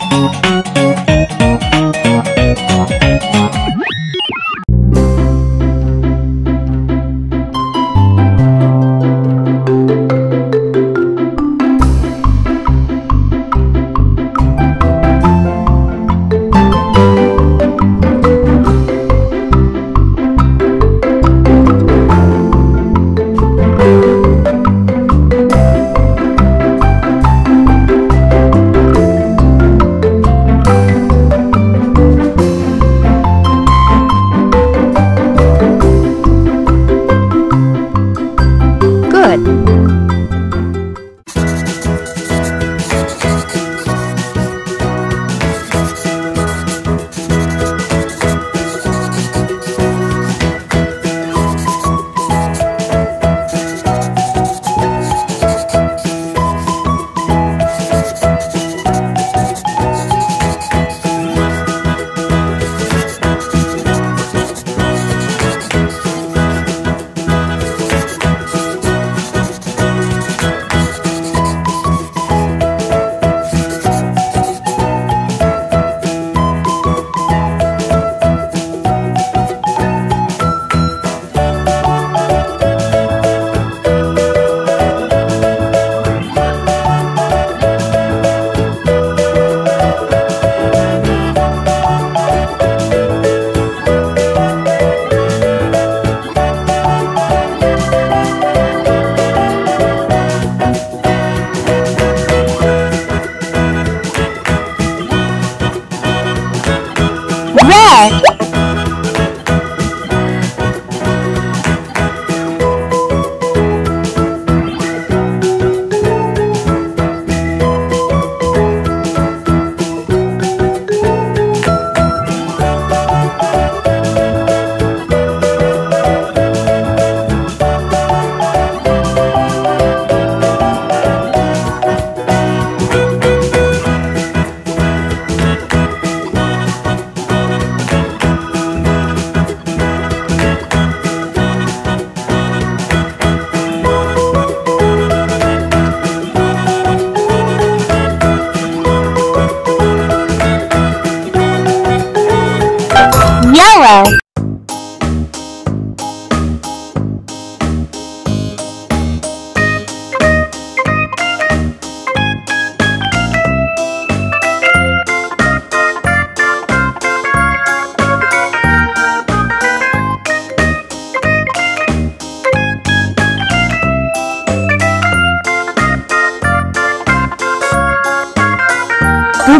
Yellow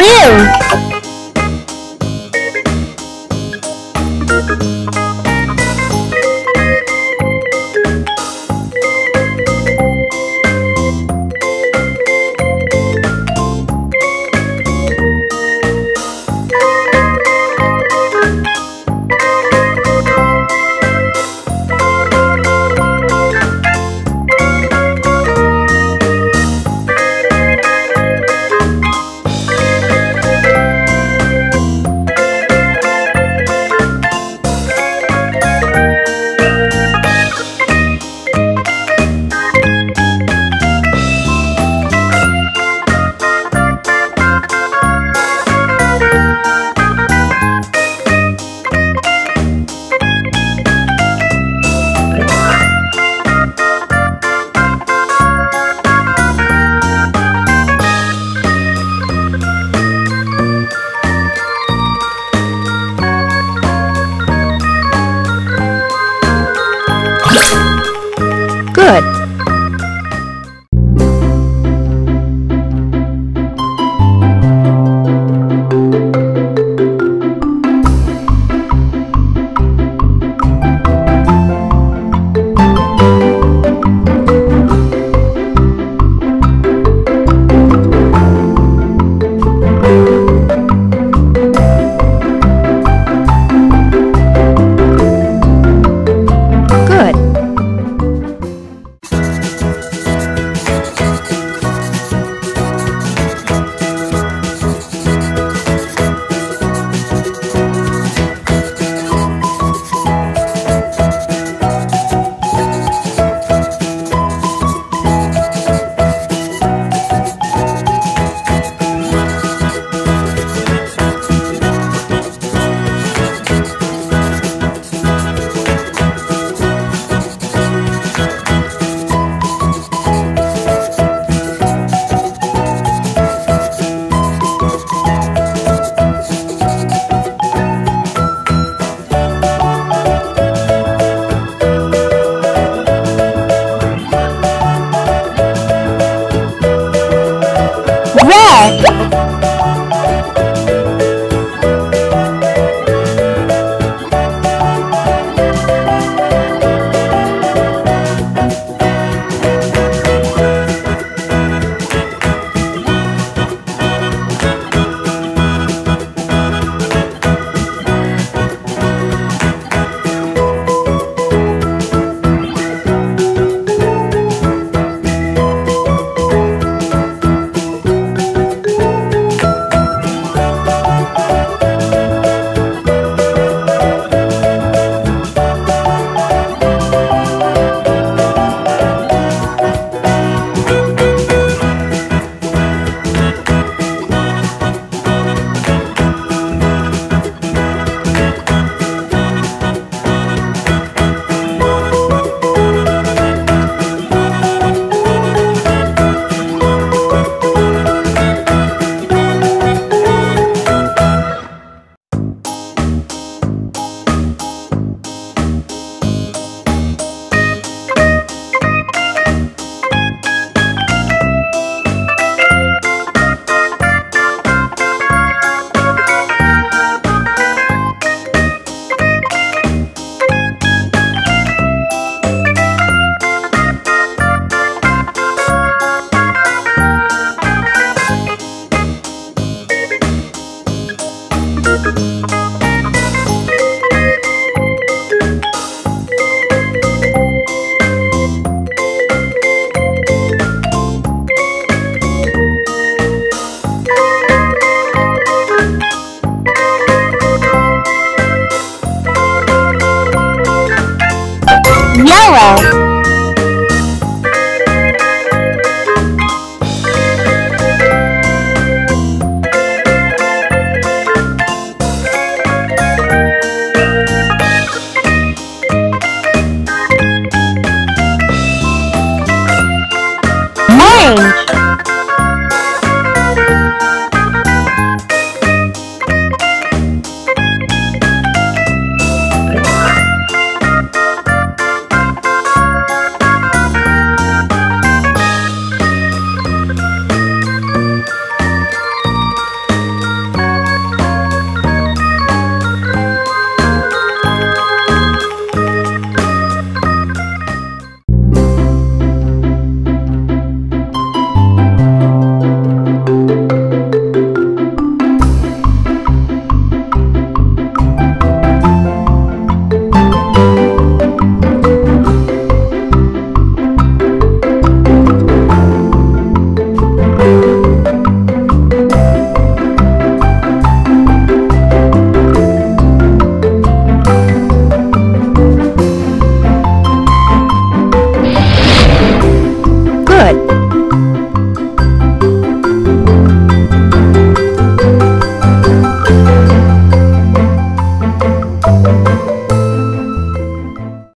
Blue Good.